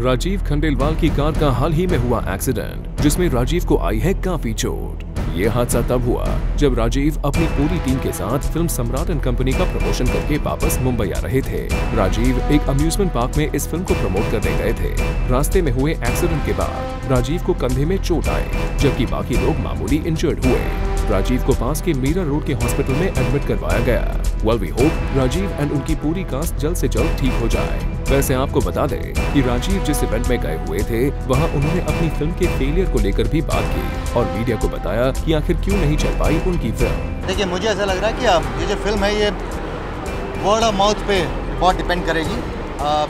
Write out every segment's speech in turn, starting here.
राजीव खंडेलवाल की कार का हाल ही में हुआ एक्सीडेंट, जिसमें राजीव को आई है काफ़ी चोट। ये हादसा तब हुआ, जब राजीव अपनी पूरी टीम के साथ फ़िल्म सम्राट एंड कंपनी का प्रमोशन करके वापस मुंबई आ रहे थे। राजीव एक अम्यूजमेंट पार्क में इस फ़िल्म को प्रमोट करने गए थे। रास्ते में हुए एक्सीडेंट के बाद, राजीव को कंधे में चोट आए जबकि बाकी लोग मामूली इंजर्ड हुए। राजीव को पास के मीरा रोड के हॉस्पिटल में एडमिट करवाया गया। Well we hope Rajiv and उनकी पूरी कास्ट जल्द से जल्द ठीक हो जाए। वैसे आपको बता दें कि राजीव जिस इवेंट में गए हुए थे, वहाँ उन्होंने अपनी फ़िल्म के फेलियर को लेकर भी बात की और मीडिया को बताया कि आखिर क्यों नहीं चल पाई उनकी फ़िल्म देखिए, मुझे ऐसा लग रहा है कि अब ये जो फ़िल्म है, ये वर्ड ऑफ़ माउथ पे बहुत डिपेंड करेगी।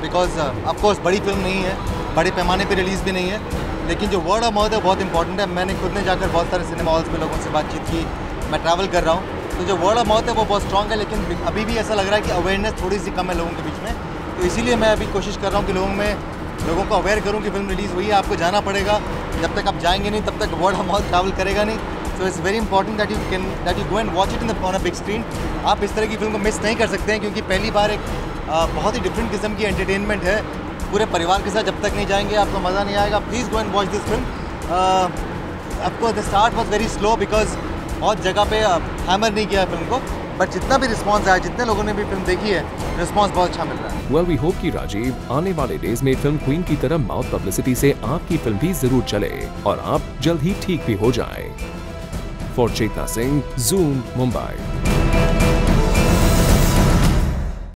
बिकॉज़ ऑफकोर्स बड़ी फ़िल्म नहीं है, बड़े पैमाने पे रिलीज़ भी नहीं है, लेकिन जो वर्ड ऑफ़ माउथ है बहुत इंपॉर्टेंट है। मैंने खुद ने जाकर बहुत सारे सिनेमा हॉल्स में लोगों से बातचीत की। मैं ट्रैवल कर रहा हूँ। तो जो वर्ड ऑफ़ माउथ है वो बहुत स्ट्रॉन्ग है, लेकिन अभी भी ऐसा लग रहा है कि अवेयरनेस थोड़ी सी कम है लोगों के बीच में। तो इसीलिए मैं अभी कोशिश कर रहा हूँ कि लोगों में, लोगों को अवेयर करूँ कि फ़िल्म रिलीज़ हुई है, आपको जाना पड़ेगा। जब तक आप जाएँगे नहीं, तब तक वर्ड ऑफ़ माउथ ट्रैवल करेगा नहीं। So it's very important that you can that you go and watch it in on a big screen आप इस तरह की फ़िल्म को मिस नहीं कर सकते हैं, क्योंकि पहली बार एक बहुत ही डिफरेंट किस्म की एंटरटेनमेंट है। पूरे परिवार के साथ जब तक नहीं जाएँगे, आपको मज़ा नहीं आएगा। Please go and watch this film आपको the start was very slow because बहुत जगह पे हैमर नहीं किया फ़िल्म को बट जितना भी रिस्पांस आया, जितने लोगों ने भी फ़िल्म देखी है रिस्पांस बहुत अच्छा मिल रहा है। वेल वी होप कि राजीव आने वाले डेज़ में फ़िल्म क्वीन की तरह माउथ पब्लिसिटी से आपकी फ़िल्म भी ज़रूर चले, और आप जल्द ही ठीक भी हो जाए। For Chetna Singh Zoom Mumbai